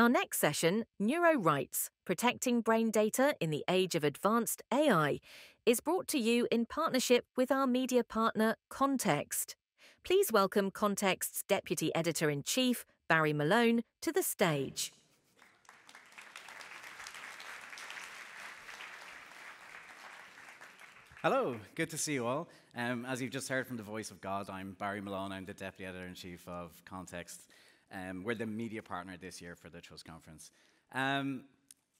Our next session, Neuro Rights Protecting Brain Data in the Age of Advanced AI, is brought to you in partnership with our media partner, Context. Please welcome Context's Deputy Editor in Chief, Barry Malone, to the stage. Hello, good to see you all. Um, as you've just heard from the voice of God, I'm Barry Malone. I'm the Deputy Editor in Chief of Context. Um, we're the media partner this year for the Trust Conference. Um,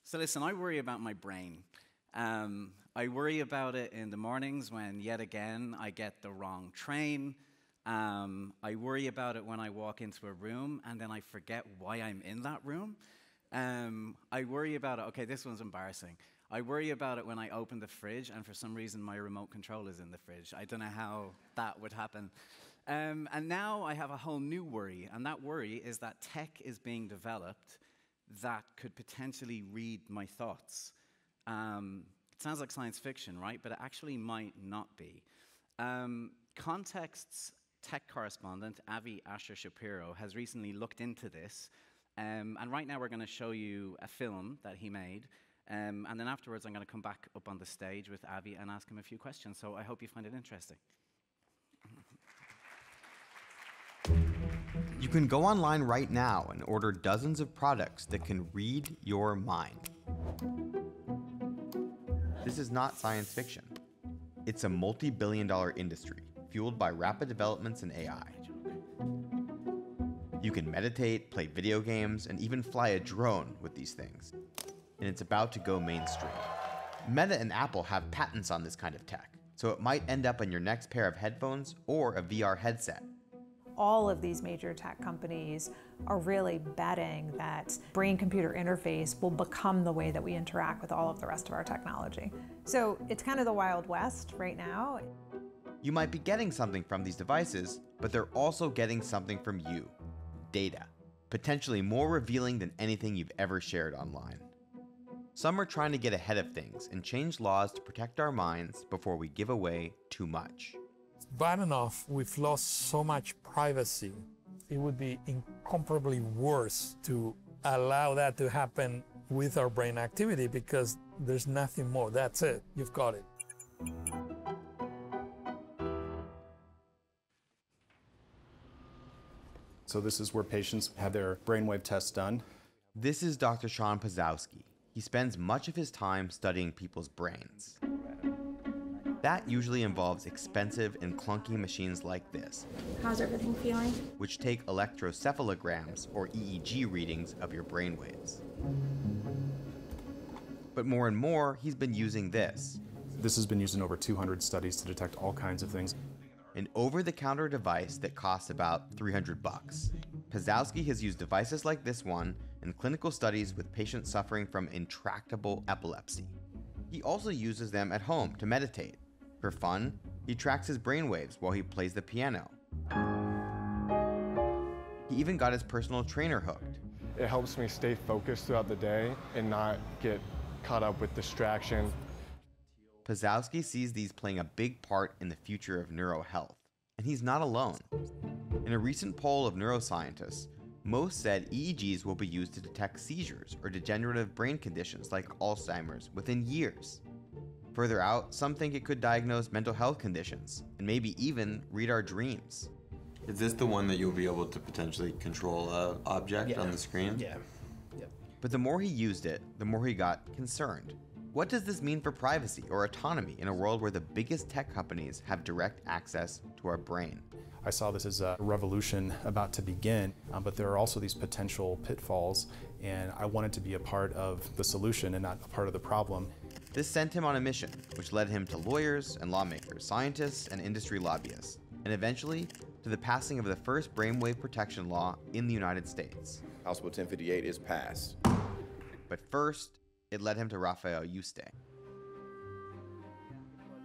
so, listen, I worry about my brain. Um, I worry about it in the mornings when, yet again, I get the wrong train. Um, I worry about it when I walk into a room and then I forget why I'm in that room. Um, I worry about it, okay, this one's embarrassing. I worry about it when I open the fridge and for some reason my remote control is in the fridge. I don't know how that would happen. Um, and now I have a whole new worry, and that worry is that tech is being developed that could potentially read my thoughts. Um, it sounds like science fiction, right? But it actually might not be. Um, Context's tech correspondent, Avi Asher Schapiro, has recently looked into this. Um, and right now we're going to show you a film that he made. Um, and then afterwards, I'm going to come back up on the stage with Avi and ask him a few questions. So I hope you find it interesting. You can go online right now and order dozens of products that can read your mind. This is not science fiction. It's a multi billion dollar industry fueled by rapid developments in AI. You can meditate, play video games, and even fly a drone with these things. And it's about to go mainstream. Meta and Apple have patents on this kind of tech, so it might end up on your next pair of headphones or a VR headset all of these major tech companies are really betting that brain computer interface will become the way that we interact with all of the rest of our technology. So it's kind of the Wild West right now. You might be getting something from these devices, but they're also getting something from you data, potentially more revealing than anything you've ever shared online. Some are trying to get ahead of things and change laws to protect our minds before we give away too much bad enough we've lost so much privacy. It would be incomparably worse to allow that to happen with our brain activity because there's nothing more. That's it. You've got it. So this is where patients have their brainwave tests done. This is Dr. Sean Pauzauskie. He spends much of his time studying people's brains. That usually involves expensive and clunky machines like this. How's everything feeling? Which take electroencephalograms or EEG readings of your brainwaves. But more and more, he's been using this. This has been used in over 200 studies to detect all kinds of things. An over-the-counter device that costs about 300 bucks. Pauzauskie has used devices like this one in clinical studies with patients suffering from intractable epilepsy. He also uses them at home to meditate for fun, he tracks his brainwaves while he plays the piano. He even got his personal trainer hooked. It helps me stay focused throughout the day and not get caught up with distraction. Pauzauskie sees these playing a big part in the future of neurohealth, and he's not alone. In a recent poll of neuroscientists, most said EEGs will be used to detect seizures or degenerative brain conditions like Alzheimer's within years. Further out, some think it could diagnose mental health conditions and maybe even read our dreams. Is this the one that you'll be able to potentially control a object yeah. on the screen? Yeah. Yep. But the more he used it, the more he got concerned. What does this mean for privacy or autonomy in a world where the biggest tech companies have direct access to our brain? I saw this as a revolution about to begin, um, but there are also these potential pitfalls, and I wanted to be a part of the solution and not a part of the problem. This sent him on a mission, which led him to lawyers and lawmakers, scientists and industry lobbyists, and eventually to the passing of the first brainwave protection law in the United States. House Bill 1058 is passed. But first, it led him to Rafael Yuste.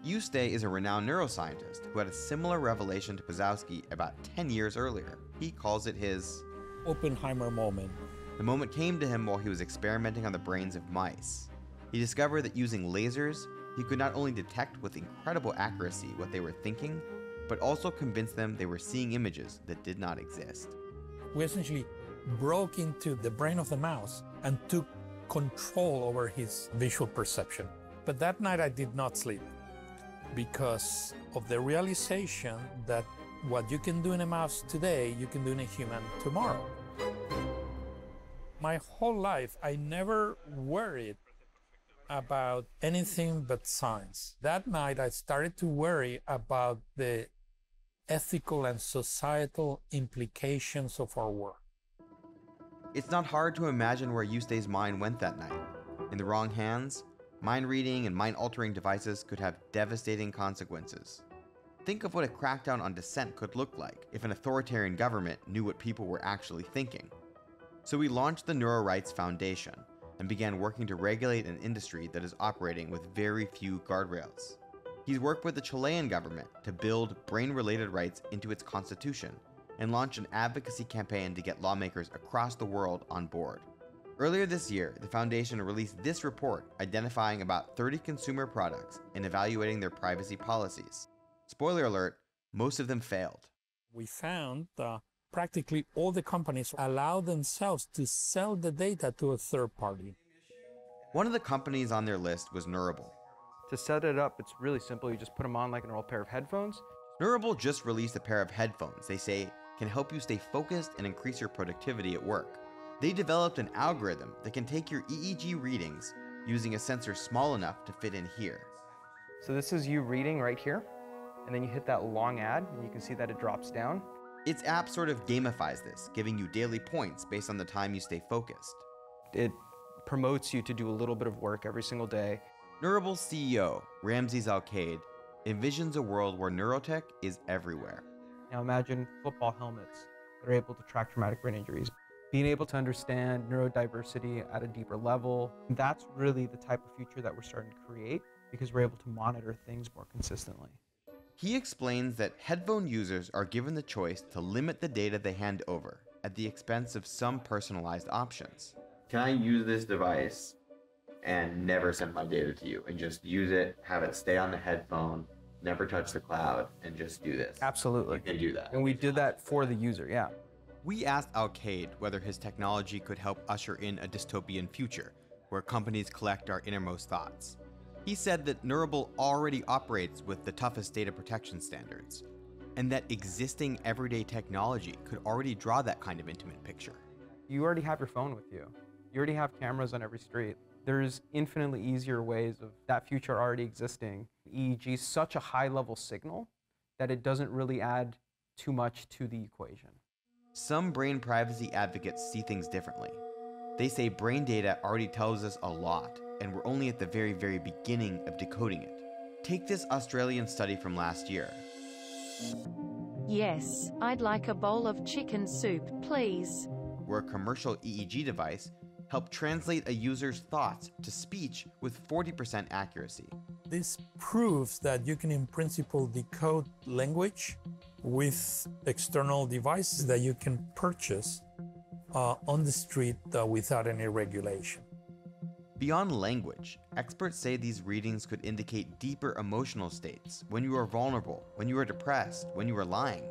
Yuste is a renowned neuroscientist who had a similar revelation to Pauzauskie about 10 years earlier. He calls it his Oppenheimer moment. The moment came to him while he was experimenting on the brains of mice. He discovered that using lasers, he could not only detect with incredible accuracy what they were thinking, but also convince them they were seeing images that did not exist. We essentially broke into the brain of the mouse and took control over his visual perception. But that night I did not sleep because of the realization that what you can do in a mouse today, you can do in a human tomorrow. My whole life, I never worried about anything but science. That night, I started to worry about the ethical and societal implications of our work. It's not hard to imagine where Yuste's mind went that night. In the wrong hands, mind reading and mind altering devices could have devastating consequences. Think of what a crackdown on dissent could look like if an authoritarian government knew what people were actually thinking. So we launched the NeuroRights Foundation and began working to regulate an industry that is operating with very few guardrails. He's worked with the Chilean government to build brain related rights into its constitution and launch an advocacy campaign to get lawmakers across the world on board. Earlier this year, the foundation released this report identifying about 30 consumer products and evaluating their privacy policies. Spoiler alert, most of them failed. We found uh, practically all the companies allow themselves to sell the data to a third party. One of the companies on their list was Neurable. To set it up, it's really simple. You just put them on like an old pair of headphones. Neurable just released a pair of headphones they say can help you stay focused and increase your productivity at work. They developed an algorithm that can take your EEG readings using a sensor small enough to fit in here. So this is you reading right here, and then you hit that long ad, and you can see that it drops down. Its app sort of gamifies this, giving you daily points based on the time you stay focused. It promotes you to do a little bit of work every single day. Neurable's CEO, Ramses Alcaide, envisions a world where neurotech is everywhere. Now imagine football helmets that are able to track traumatic brain injuries. Being able to understand neurodiversity at a deeper level, that's really the type of future that we're starting to create because we're able to monitor things more consistently. He explains that headphone users are given the choice to limit the data they hand over at the expense of some personalized options. Can I use this device and never send my data to you and just use it, have it stay on the headphone, never touch the cloud, and just do this? Absolutely. You can do that. And we did that for the user, yeah. We asked Alcaide whether his technology could help usher in a dystopian future where companies collect our innermost thoughts. He said that Neurable already operates with the toughest data protection standards, and that existing everyday technology could already draw that kind of intimate picture. You already have your phone with you. You already have cameras on every street. There's infinitely easier ways of that future already existing. EEG is such a high level signal that it doesn't really add too much to the equation. Some brain privacy advocates see things differently. They say brain data already tells us a lot, and we're only at the very, very beginning of decoding it. Take this Australian study from last year. Yes, I'd like a bowl of chicken soup, please. Where a commercial EEG device helped translate a user's thoughts to speech with 40% accuracy. This proves that you can, in principle, decode language with external devices that you can purchase uh, on the street uh, without any regulation. Beyond language, experts say these readings could indicate deeper emotional states when you are vulnerable, when you are depressed, when you are lying.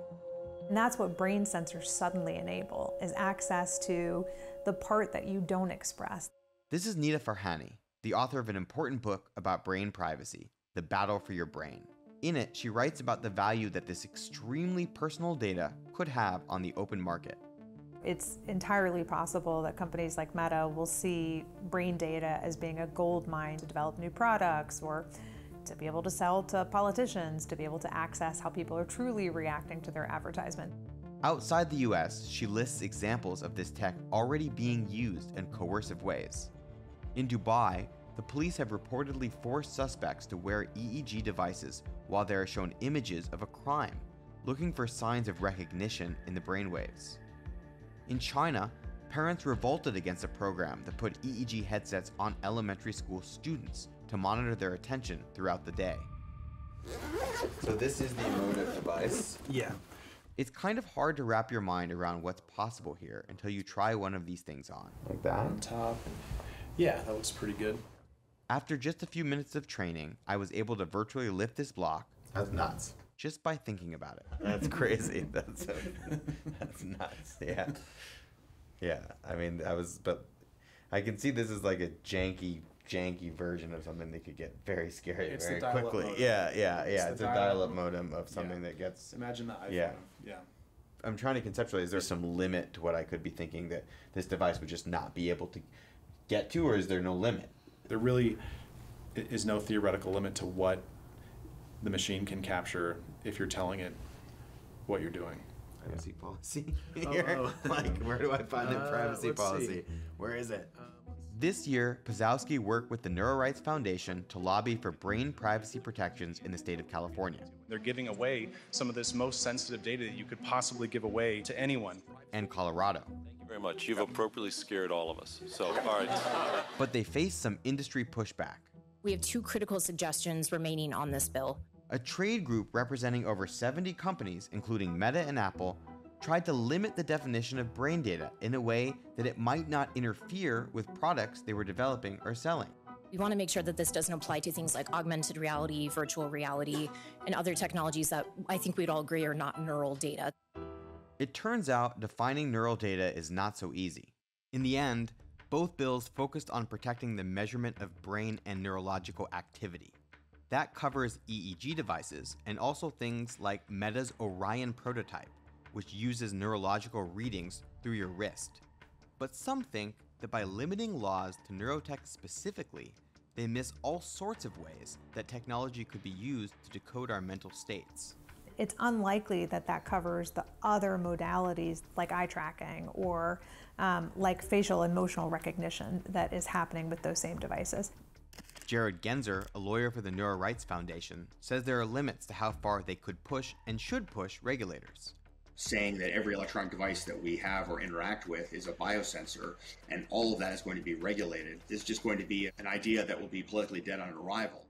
And that's what brain sensors suddenly enable is access to the part that you don't express. This is Nita Farahany, the author of an important book about brain privacy, The Battle for Your Brain. In it, she writes about the value that this extremely personal data could have on the open market. It's entirely possible that companies like Meta will see brain data as being a gold mine to develop new products or to be able to sell to politicians, to be able to access how people are truly reacting to their advertisement. Outside the US, she lists examples of this tech already being used in coercive ways. In Dubai, the police have reportedly forced suspects to wear EEG devices while they are shown images of a crime, looking for signs of recognition in the brainwaves. In China, parents revolted against a program that put EEG headsets on elementary school students to monitor their attention throughout the day. So this is the Emotiv device. Yeah. It's kind of hard to wrap your mind around what's possible here until you try one of these things on. Like that? On top. Yeah, that looks pretty good. After just a few minutes of training, I was able to virtually lift this block That's nuts. Just by thinking about it. That's crazy. That's that's nuts. Yeah. Yeah, I mean, I was, but I can see this is like a janky, janky version of something that could get very scary It's very dial-up quickly. modem. Yeah, yeah, yeah. the It's a dial-up dial-up modem of something Yeah. that gets. Imagine the iPhone. Yeah. Yeah. I'm trying to conceptualize. Is there some limit to what I could be thinking that this device would just not be able to get to, or is there no limit? There really is no theoretical limit to what the machine can capture if you're telling it what you're doing. Privacy policy Oh, here. oh. like, where do I find the Uh, privacy let's see. policy? Where is it? This year, Pauzauskie worked with the NeuroRights Foundation to lobby for brain privacy protections in the state of California. They're giving away some of this most sensitive data that you could possibly give away to anyone. And Colorado. Thank you very much. You've appropriately scared all of us. So, all right. But they faced some industry pushback. We have two critical suggestions remaining on this bill. A trade group representing over 70 companies, including Meta and Apple, tried to limit the definition of brain data in a way that it might not interfere with products they were developing or selling. We want to make sure that this doesn't apply to things like augmented reality, virtual reality, and other technologies that I think we'd all agree are not neural data. It turns out defining neural data is not so easy. In the end, both bills focused on protecting the measurement of brain and neurological activity. That covers EEG devices and also things like Meta's Orion prototype, which uses neurological readings through your wrist. But some think that by limiting laws to neurotech specifically, they miss all sorts of ways that technology could be used to decode our mental states. It's unlikely that that covers the other modalities like eye tracking or um, like facial and emotional recognition that is happening with those same devices. Jared Genser, a lawyer for the Neuro Rights Foundation, says there are limits to how far they could push and should push regulators. saying that every electronic device that we have or interact with is a biosensor and all of that is going to be regulated is just going to be an idea that will be politically dead on arrival.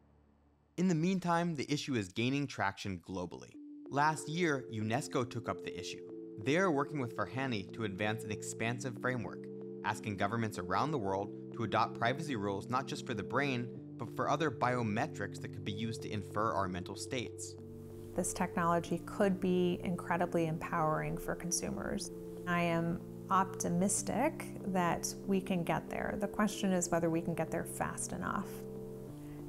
In the meantime, the issue is gaining traction globally. Last year, UNESCO took up the issue. They are working with Farahany to advance an expansive framework, asking governments around the world to adopt privacy rules not just for the brain, but for other biometrics that could be used to infer our mental states. This technology could be incredibly empowering for consumers. I am optimistic that we can get there. The question is whether we can get there fast enough.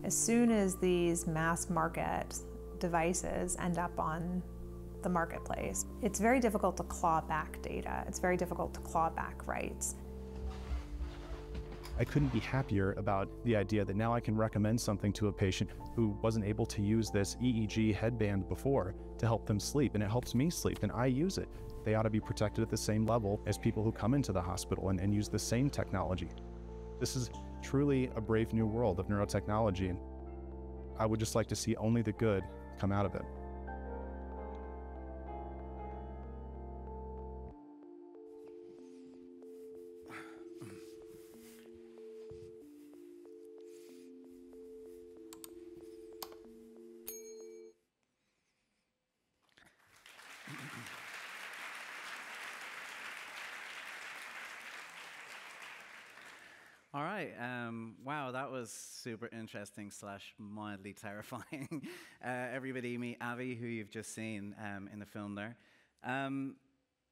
As soon as these mass market devices end up on the marketplace, it's very difficult to claw back data. It's very difficult to claw back rights. I couldn't be happier about the idea that now I can recommend something to a patient who wasn't able to use this EEG headband before to help them sleep, and it helps me sleep, and I use it. They ought to be protected at the same level as people who come into the hospital and, and use the same technology. This is truly a brave new world of neurotechnology, and I would just like to see only the good come out of it. All right. Um, wow, that was super interesting slash mildly terrifying. uh, everybody meet Avi, who you've just seen um, in the film there. Um,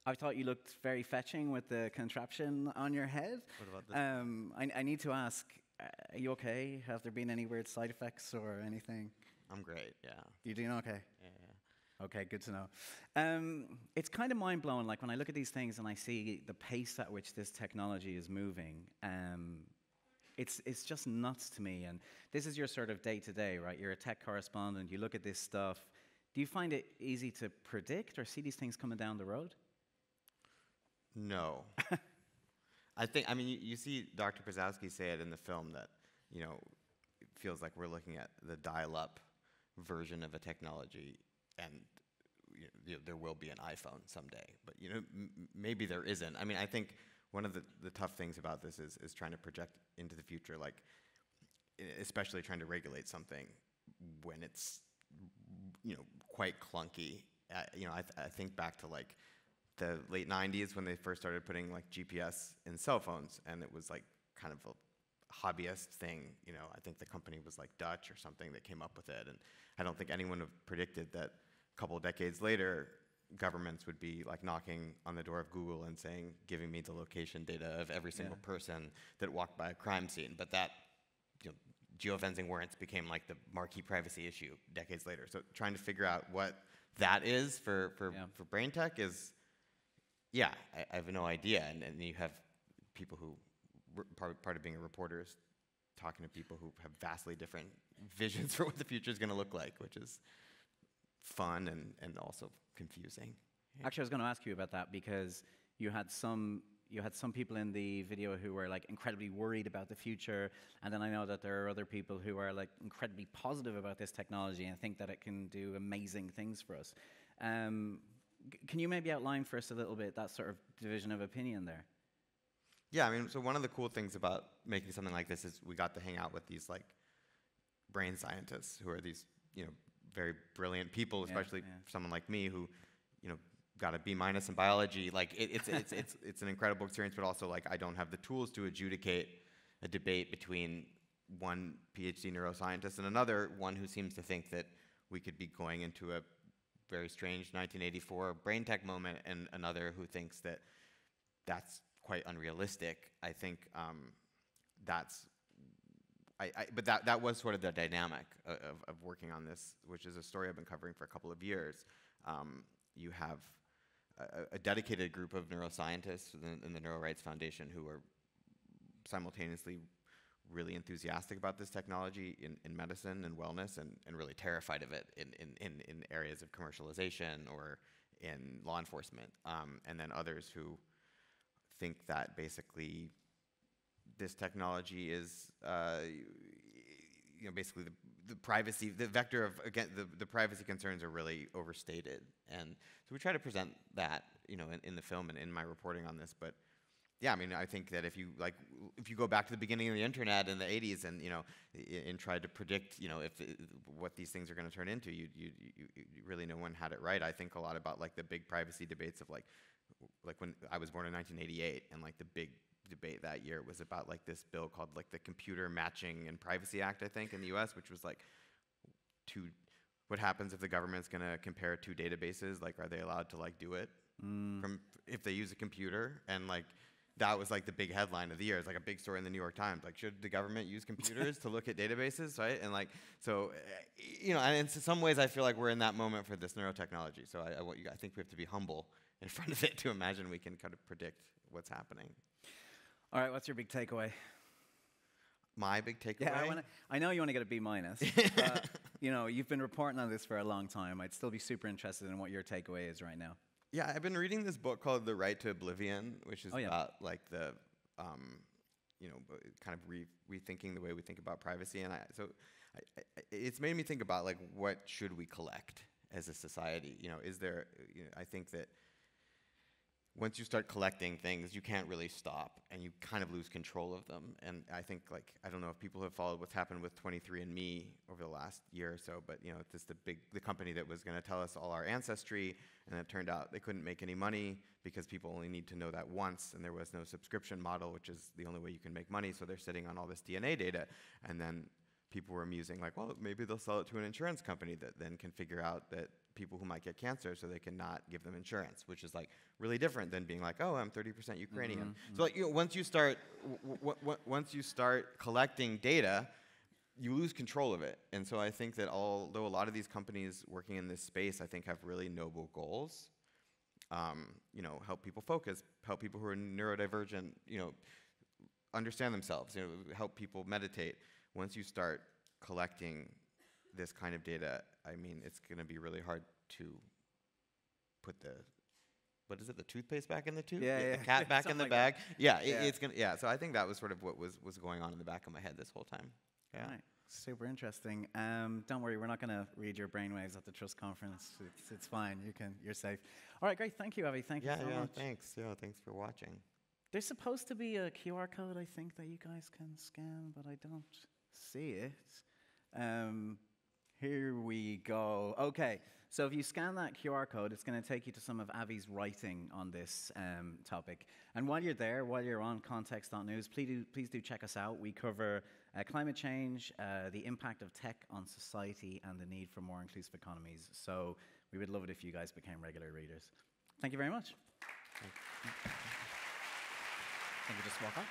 I thought you looked very fetching with the contraption on your head. What about this? Um, I, I need to ask, uh, are you okay? Have there been any weird side effects or anything? I'm great, yeah. You doing okay? Yeah, yeah. Okay, good to know. Um, it's kind of mind blowing. Like when I look at these things and I see the pace at which this technology is moving, um, it's it's just nuts to me. And this is your sort of day to day, right? You're a tech correspondent. You look at this stuff. Do you find it easy to predict or see these things coming down the road? No. I think, I mean, you, you see Dr. Pauzauskie say it in the film that, you know, it feels like we're looking at the dial up version of a technology and you know, there will be an iPhone someday. But, you know, maybe there isn't. I mean, I think one of the, the tough things about this is, is trying to project into the future, like, especially trying to regulate something when it's, you know, quite clunky. Uh, you know, I, th- I think back to like the late 90s when they first started putting like GPS in cell phones, and it was like kind of a hobbyist thing. You know, I think the company was like Dutch or something that came up with it, and I don't think anyone would have predicted that a couple of decades later governments would be like knocking on the door of Google and saying, giving me the location data of every single Yeah. person that walked by a crime scene. But that, you know, geofencing warrants became like the marquee privacy issue decades later. So trying to figure out what that is for, for, for brain tech is, yeah, I, I have no idea. And, and you have people who, part, part of being a reporter is talking to people who have vastly different visions for what the future is going to look like, which is fun and, and also confusing. Actually, I was going to ask you about that because you had some you had some people in the video who were like incredibly worried about the future, and then I know that there are other people who are like incredibly positive about this technology and think that it can do amazing things for us. Um, can you maybe outline for us a little bit that sort of division of opinion there? Yeah, I mean, so one of the cool things about making something like this is we got to hang out with these like brain scientists who are these, you know, very brilliant people, Yeah, especially yeah. someone like me who, you know, got a B minus in biology. Like it, it's, it's, it's, it's an incredible experience, but also like I don't have the tools to adjudicate a debate between one PhD neuroscientist and another one who seems to think that we could be going into a very strange 1984 brain tech moment and another who thinks that that's quite unrealistic. I think um, that's, I, I, but that, that was sort of the dynamic of, of working on this, which is a story I've been covering for a couple of years. Um, you have a, a dedicated group of neuroscientists in, in the Neuro Rights Foundation who are simultaneously really enthusiastic about this technology in, in medicine and wellness and, and really terrified of it in, in, in, in areas of commercialization or in law enforcement. Um, and then others who think that basically this technology is, uh, you know, basically the, the privacy, the vector of, again, the, the privacy concerns are really overstated. And so we try to present that, you know, in, in the film and in my reporting on this. But yeah, I mean, I think that if you like, if you go back to the beginning of the internet in the 80s and, you know, and tried to predict, you know, if what these things are going to turn into, you, you, you, really no one had it right. I think a lot about like the big privacy debates of like, like when I was born in 1988 and like the big debate that year was about like this bill called like the Computer Matching and Privacy Act, I think, in the US, which was like two, what happens if the government's going to compare two databases? Like, are they allowed to like do it from if they use a computer? And like, that was like the big headline of the year. It's like a big story in the New York Times. Like, should the government use computers to look at databases, right? And like, so, uh, you know, and in some ways, I feel like we're in that moment for this neurotechnology. So I, I, want you, I think we have to be humble in front of it to imagine we can kind of predict what's happening. All right, what's your big takeaway? My big takeaway. Yeah, I, wanna, I know you want to get a B minus. but, you know, you've been reporting on this for a long time. I'd still be super interested in what your takeaway is right now. Yeah, I've been reading this book called The Right to Oblivion, which is Oh, yeah. about like the, um, you know, kind of re- rethinking the way we think about privacy. And I, so I, I, it's made me think about like what should we collect as a society? You know, is there? You know, I think that once you start collecting things, you can't really stop, and you kind of lose control of them. And I think, like, I don't know if people have followed what's happened with 23andMe over the last year or so, but you know, it's just the big, the company that was going to tell us all our ancestry, and it turned out they couldn't make any money because people only need to know that once, and there was no subscription model, which is the only way you can make money. So they're sitting on all this DNA data, and then people were musing like, well, maybe they'll sell it to an insurance company that then can figure out that people who might get cancer so they can not give them insurance, which is like really different than being like, oh, I'm 30% Ukrainian. Mhm, So like, you know, once you start, w- w- once you start collecting data, you lose control of it. And so I think that although a lot of these companies working in this space, I think have really noble goals, um, you know, help people focus, help people who are neurodivergent, you know, understand themselves, you know, help people meditate. Once you start collecting this kind of data, I mean, it's going to be really hard to put the what is it, the toothpaste back in the tube? Yeah, the yeah. cat back in the like bag. that. Yeah, it, Yeah. it's gonna. Yeah, so I think that was sort of what was was going on in the back of my head this whole time. Yeah. Right. Super interesting. Um, don't worry, we're not going to read your brainwaves at the Trust conference. It's, it's fine. You can. You're safe. All right, great. Thank you, Avi. Thank Yeah, you so yeah. much. Thanks. Yeah, thanks for watching. There's supposed to be a QR code, I think, that you guys can scan, but I don't see it. Um, here we go. Okay, so if you scan that QR code, it's going to take you to some of Avi's writing on this um, topic. And while you're there, while you're on context.news, please do, please do check us out. We cover uh, climate change, uh, the impact of tech on society, and the need for more inclusive economies. So we would love it if you guys became regular readers. Thank you very much. Can you just walk up?